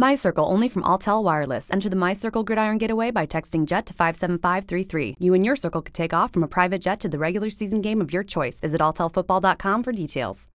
My Circle only from Alltel Wireless. Enter the My Circle Gridiron Getaway by texting JET to 57533. You and your circle could take off from a private jet to the regular season game of your choice. Visit alltelfootball.com for details.